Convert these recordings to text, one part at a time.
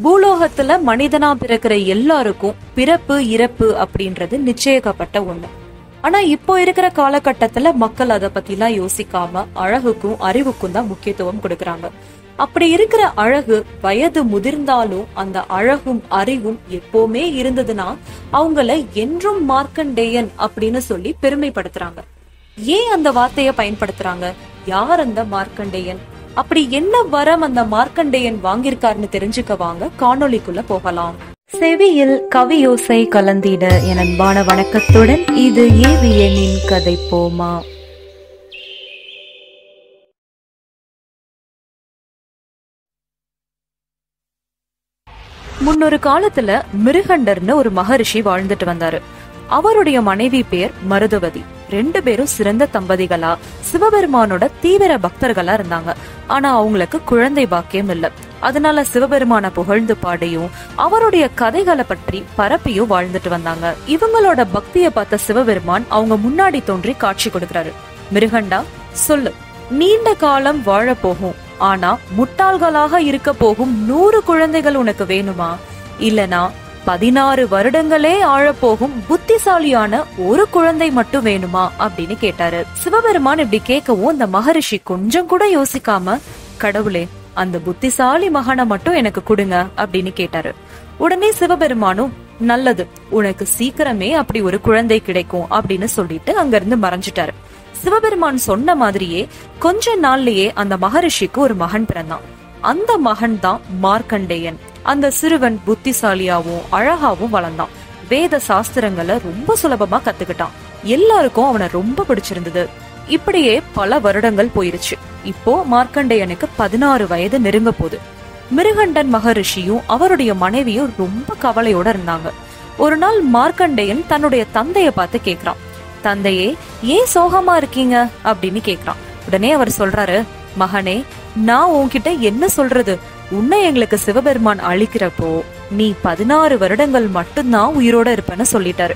பூலோகத்துல மனிதனா பிறக்கிற எல்லாருக்கும் பிறப்பு இறப்பு அப்படின்றது நிச்சயிக்கப்பட்ட ஒண்ணு. ஆனா இப்போ இருக்கிற காலகட்டத்துல மக்கள் அதை பத்திலாம் யோசிக்காம அழகுக்கும் அறிவுக்கும் தான் முக்கியத்துவம் கொடுக்கறாங்க. அப்படி இருக்கிற அழகு வயது முதிர்ந்தாலும் அந்த அழகும் அறிவும் எப்பவுமே இருந்ததுன்னா அவங்கள என்றும் மார்க்கண்டேயன் அப்படின்னு சொல்லி பெருமைப்படுத்துறாங்க. ஏன் அந்த வார்த்தைய பயன்படுத்துறாங்க? யார் அந்த மார்க்கண்டேயன்? அப்படி என்ன வரம் அந்த மார்க்கண்டேயன் வாங்கியிருக்காருன்னு தெரிஞ்சுக்க வாங்க. காணொளிக்குள்ள போகலாம். செவியில் கவியோசை கலந்திட என் அன்பான வணக்கத்துடன் இது ஏவியனின் கதை போமா. முன்னொரு காலத்துல மிருகண்டர்னு ஒரு மகரிஷி வாழ்ந்துட்டு வந்தாரு. அவருடைய மனைவி பேர் மருதவதி. ரெண்டு பேரும் சிறந்த தம்பதிகளா சிவபெருமானோட தீவிர பக்தர்களா இருந்தாங்க. ஆனா அவங்களுக்கு குழந்தை பாக்கியம் இல்ல. அதனால சிவபெருமான புகழ்ந்து பாடியும் அவருடைய கதைகளை பற்றி பரப்பியும் வாழ்ந்துட்டு வந்தாங்க. இவங்களோட பக்திய பார்த்த சிவபெருமான் அவங்க முன்னாடி தோன்றி காட்சி கொடுக்கறாரு. மிருகண்டா சொல்லு. நீண்ட காலம் வாழ போகும். ஆனா முட்டாள்களாக இருக்க போகும் நூறு குழந்தைகள் உனக்கு வேணுமா? இல்லனா பதினாறு வருடங்களே ஆழப்போகும் புத்திசாலியான ஒரு குழந்தை மட்டும் வேணுமா அப்படின்னு கேட்டாரு. சிவபெருமான் இப்படி கேட்கவும் அந்த மகரிஷி கொஞ்சம் கூட யோசிக்காம கடவுளே அந்த புத்திசாலி மகனை மட்டும் எனக்கு கொடுங்க அப்படின்னு கேட்டாரு. உடனே சிவபெருமானும் நல்லது உனக்கு சீக்கிரமே அப்படி ஒரு குழந்தை கிடைக்கும் அப்படின்னு சொல்லிட்டு அங்கிருந்து மறைஞ்சிட்டாரு. சிவபெருமான் சொன்ன மாதிரியே கொஞ்ச நாள்லயே அந்த மகரிஷிக்கு ஒரு மகன் பிறந்தான். அந்த மகன் தான் மார்க்கண்டேயன். அந்த சிறுவன் புத்திசாலியாவும் அழகாவும் வளர்ந்தான். வேத சாஸ்திரங்களை ரொம்ப சுலபமா கத்துக்கிட்டான். எல்லாருக்கும் அவனை ரொம்ப பிடிச்சிருந்தது. இப்படியே பல வருடங்கள் போயிருச்சு. இப்போ மார்க்கண்டேயனுக்கு பதினாறு வயது நெருங்க போகுது. மிருகண்டன் மகரிஷியும் அவருடைய மனைவியும் ரொம்ப கவலையோட இருந்தாங்க. ஒரு நாள் மார்க்கண்டேயன் தன்னுடைய தந்தைய பார்த்து கேக்குறான். தந்தையே ஏன் சோகமா இருக்கீங்க? அப்படின்னு கேக்குறான். உடனே அவர் சொல்றாரு மகனே நான் உன்கிட்ட என்ன சொல்றது? உன்னை எங்களுக்கு சிவபெருமான் அழிக்கிறப்போ நீ பதினாறு வருடங்கள் மட்டும்தான் உயிரோட இருப்பேன்னு சொல்லிட்டாரு.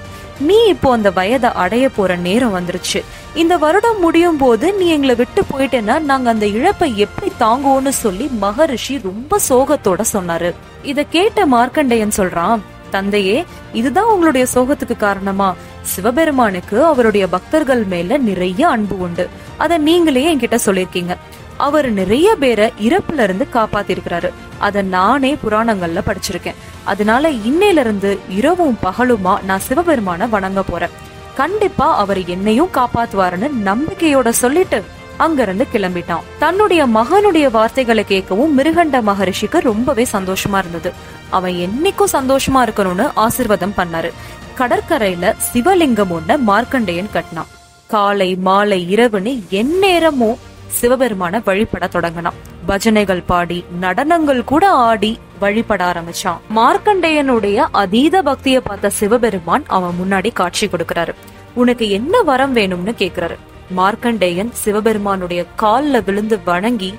நீ இப்போ அந்த வயதை அடைய போற நேரம் வந்துருச்சு. இந்த வருடம் முடியும் போது நீ எங்களை விட்டு போயிட்டேன்னா நாங்க அந்த இழப்பை எப்படி தாங்குவோம்னு சொல்லி மகரிஷி ரொம்ப சோகத்தோட சொன்னாரு. இத கேட்ட மார்க்கண்டேயன் சொல்றான் தந்தையே இதுதான் உங்களுடைய சோகத்துக்கு காரணமா? சிவபெருமானுக்கு அவருடைய பக்தர்கள் மேல நிறைய அன்பு உண்டு. அத நீங்களே என்கிட்ட சொல்லிருக்கீங்க அவர் நிறைய பேரை இறப்புல இருந்து காப்பாத்திருக்கிறாரு. அதை நானே புராணங்கள்ல படிச்சிருக்கேன். அதனால இன்னையில இருந்து இரவும் பகலுமா நான் சிவபெருமான வணங்க போறேன். கண்டிப்பா அவர் என்னையும் காப்பாத்துவாருன்னு நம்பிக்கையோட சொல்லிட்டு அங்கிருந்து கிளம்பிட்டான். தன்னுடைய மகனுடைய வார்த்தைகளை கேட்கவும் மிருகண்ட மகரிஷிக்கு ரொம்பவே சந்தோஷமா இருந்தது. அவன் என்னைக்கும் சந்தோஷமா இருக்கணும்னு ஆசிர்வாதம் பண்ணாரு. கடற்கரையில சிவலிங்கம் ஒண்ண மார்க்கண்டேயன் கட்டினான். காலை மாலை இரவுன்னு எந்நேரமும் சிவபெருமான வழிபட தொடங்கினான். பஜனைகள் பாடி நடனங்கள் கூட ஆடி வழிபட ஆரம்பிச்சான். மார்க்கண்டேயனுடைய அதீத பக்தியை பார்த்த சிவபெருமான் அவன் முன்னாடி காட்சி கொடுக்கிறாரு. உனக்கு என்ன வரம் வேணும்னு கேக்குறாரு. மார்க்கண்டேயன் சிவபெருமானுடைய கால்ல விழுந்து வணங்கி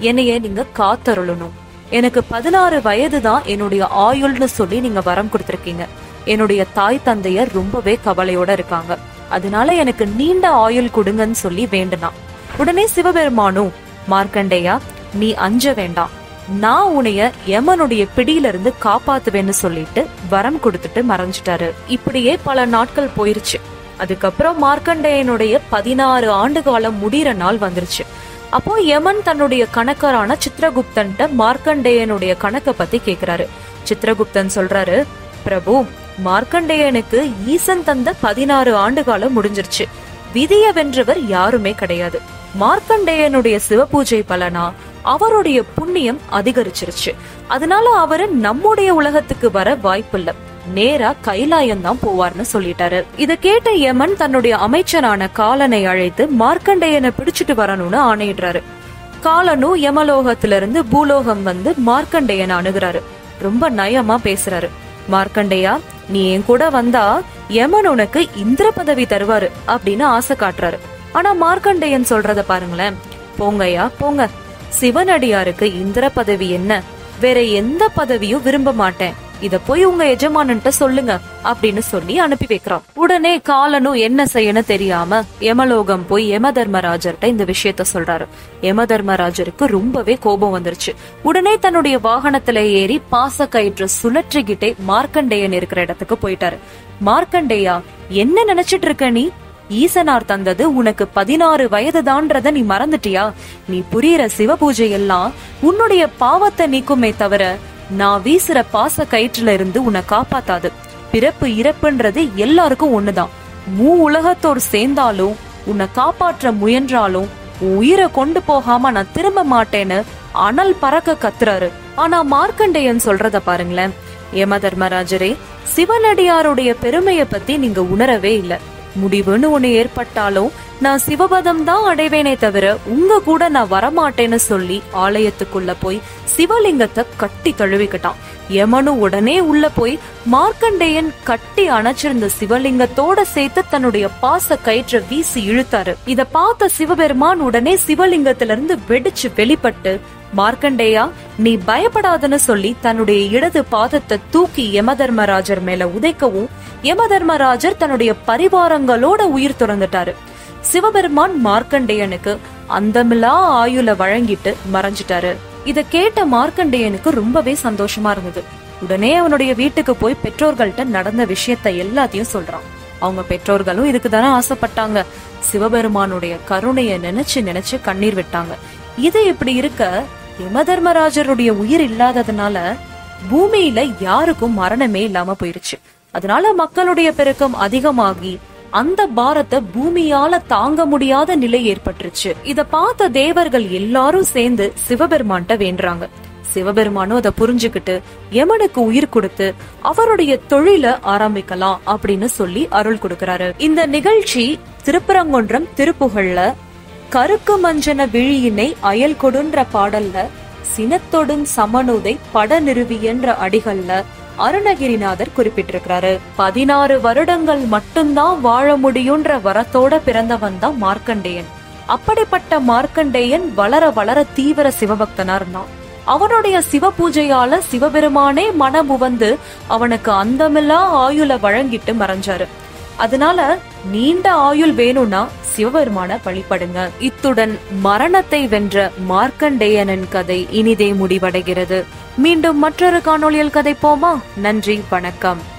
என்னைய நீங்க காத்தருளணும். எனக்கு பதினாறு வயது தான் என்னுடைய ஆயுள்னு சொல்லி நீங்க வரம் கொடுத்திருக்கீங்க. என்னுடைய தாய் தந்தையர் ரொம்பவே கவலையோட இருக்காங்க. அதனால எனக்கு நீண்ட ஆயுள் கொடுங்கன்னு சொல்லி வேண்டுனான். உடனே சிவபெருமானும் மார்க்கண்டேயா நீ அஞ்ச வேண்டாம். நான் உன்னைய யமனுடைய பிடியிலிருந்து காப்பாத்துவேன்னு சொல்லிட்டு வரம் கொடுத்துட்டு மறைஞ்சிட்டாரு. இப்படியே பல நாட்கள் போயிருச்சு. அதுக்கப்புறம் மார்க்கண்டேயனுடைய பதினாறு ஆண்டு காலம் முடிகிற நாள் வந்துருச்சு. அப்போ யமன் தன்னுடைய கணக்கரான சித்திரகுப்தன்ட்ட மார்க்கண்டேயனுடைய கணக்க பத்தி கேக்குறாரு. சித்திரகுப்தன் சொல்றாரு பிரபு மார்க்கண்டேயனுக்கு ஈசன் தந்த பதினாறு ஆண்டு காலம் முடிஞ்சிருச்சு. விதிய வென்றவர் யாருமே கிடையாது. மார்க்கண்டேயனுடைய சிவபூஜை பலனா அவருடைய புண்ணியம் அதிகரிச்சிருச்சு. அதனால அவரு நம்முடைய உலகத்துக்கு வர வாய்ப்பில்ல. நேரா கைலாயம் தான் போவார்னு சொல்லிட்டாரு. இத கேட்ட யமன் தன்னுடைய அமைச்சரான காலனை அழைத்து மார்க்கண்டேயனை பிடிச்சிட்டு வரணும்னு ஆணையிடுறாரு. காலனும் யமலோகத்திலிருந்து பூலோகம் வந்து மார்க்கண்டேயனை அணுகிறாரு. ரொம்ப நயமா பேசுறாரு. மார்க்கண்டேயா நீ என் கூட வந்தா யமன் உனக்கு இந்திர பதவி தருவாரு அப்படின்னு ஆசை காட்டுறாரு. ஆனா மார்க்கண்டேயன் சொல்றத பாருங்களேன். போங்கய்யா போங்க. சிவனடியாருக்கு இந்திர பதவி என்ன? வேற எந்த பதவியும் விரும்ப மாட்டேன். இத போய் உங்க எஜமானன்ட்ட சொல்லுங்க அப்படின்னு சொல்லி அனுப்பி வைக்கிறான். உடனே காலனும் என்ன செய்யணும் தெரியாம யமலோகம் போய் யம தர்மராஜர்கிட்ட இந்த விஷயத்த சொல்றாரு. யம தர்மராஜருக்கு ரொம்பவே கோபம் வந்துருச்சு. உடனே தன்னுடைய வாகனத்துல ஏறி பாச கயிற்று சுழற்றிக்கிட்டே மார்க்கண்டேயன் இருக்கிற இடத்துக்கு போயிட்டாரு. மார்க்கண்டேயா என்ன நினைச்சிட்டு இருக்க நீ? ஈசனார் தந்தது உனக்கு பதினாறு வயதுதான்றத நீ மறந்துட்டியா? நீ புரியுற சிவ பூஜை எல்லாம் உன்னுடைய பாவத்தை நீக்குமே தவிர நான் வீசுற பாச கயிற்றுல இருந்து உன்னை காப்பாத்தாது. பிறப்பு இறப்புன்றது எல்லாருக்கும் ஒண்ணுதான். மூ உலகத்தோர் சேர்ந்தாலும் உன்னை காப்பாற்ற முயன்றாலும் உயிரை கொண்டு போகாம நான் திரும்ப மாட்டேன்னு அனல் பறக்க கத்துறாரு. ஆனா மார்க்கண்டேயன் சொல்றத பாருங்களேன். யம தர்மராஜரே சிவனடியாருடைய பெருமைய பத்தி நீங்க உணரவே இல்லை. முடிவுன்னு ஒண்ணு ஏற்பட்டாலும் நான் சிவபதம் தான் அடைவேனே தவிர உங்க கூட நான் வரமாட்டேன்னு சொல்லி ஆலயத்துக்குள்ள போய் சிவலிங்கத்தை கட்டி தழுவிக்கிட்டான். யமனு உடனே உள்ள போய் மார்க்கண்டேயன் கட்டி அணைச்சிருந்த சிவலிங்கத்தோட சேர்த்து தன்னுடைய பாச கயிற்ற வீசி இழுத்தாரு. இத பார்த்த சிவபெருமான் உடனே சிவலிங்கத்திலிருந்து வெடிச்சு வெளிப்பட்டு மார்க்கண்டேயா நீ பயப்படாதன்னு சொல்லி தன்னுடைய இடது பாதத்தை தூக்கி யமதர்மராஜர் மேல உதைக்கவும் யமதர்மராஜர் தன்னுடைய பரிவாரங்களோட உயிர் துறந்துட்டாரு. சிவபெருமான் மார்க்கண்டேயனுக்கு அந்தமில்லா ஆயுள வழங்கிட்டு மறைஞ்சிட்டாரு. இத கேட்ட மார்க்கண்டேயனுக்கு ரொம்பவே சந்தோஷமா இருந்தது. உடனே அவனுடைய வீட்டுக்கு போய் பெற்றோர்கள்ட்ட நடந்த விஷயத்த எல்லாத்தையும் சொல்றான். அவங்க பெற்றோர்களும் இதுக்கு தானே ஆசைப்பட்டாங்க. சிவபெருமானுடைய கருணைய நினைச்சு நினைச்சு கண்ணீர் விட்டாங்க. இது இப்படி இருக்க யமதர்மராஜருடைய உயிர் இல்லாததுனால பூமியில யாருக்கும் மரணமே இல்லாம போயிருச்சு. அதனால மக்களுடைய பெருக்கம் அதிகமாகி அந்த பாரத்தை பூமியால தாங்க முடியாத நிலை ஏற்பட்டுருச்சு. இத பார்த்த தேவர்கள் எல்லாரும் சேர்ந்து சிவபெருமான்ட்ட வேண்டுறாங்க. சிவபெருமானும் அதை புரிஞ்சுக்கிட்டு யமனுக்கு உயிர் கொடுத்து அவருடைய தொழில ஆரம்பிக்கலாம் அப்படின்னு சொல்லி அருள் கொடுக்கிறாரு. இந்த நிகழ்ச்சி திருப்பரங்குன்றம் திருப்புகழ்ல கருக்கு மஞ்சன விழியினை அயல் கொடுன்ற பாடல்ல சினத்தொடும் சமனுதை பட நிறுவியன்ற அடிகள்ல அருணகிரிநாதர் குறிப்பிட்டிருக்கிறாரு. பதினாறு வருடங்கள் மட்டும்தான் வாழ முடியுன்ற வரத்தோட பிறந்தவன் தான் மார்க்கண்டேயன். அப்படிப்பட்ட மார்க்கண்டேயன் வளர வளர தீவிர சிவபக்தனா இருந்தான் அவனுடைய சிவ பூஜையால சிவபெருமானே மனமுவந்து அவனுக்கு அந்தமில்லா ஆயுள வழங்கிட்டு மறைஞ்சாரு. அதனால நீண்ட ஆயுள் வேணும்னா சிவபெருமான வழிபடுங்க. இத்துடன் மரணத்தை வென்ற மார்க்கண்டேயனின் கதை இனிதே முடிவடைகிறது. மீண்டும் மற்றொரு காணொளியில் கதைப்போமா? நன்றி வணக்கம்.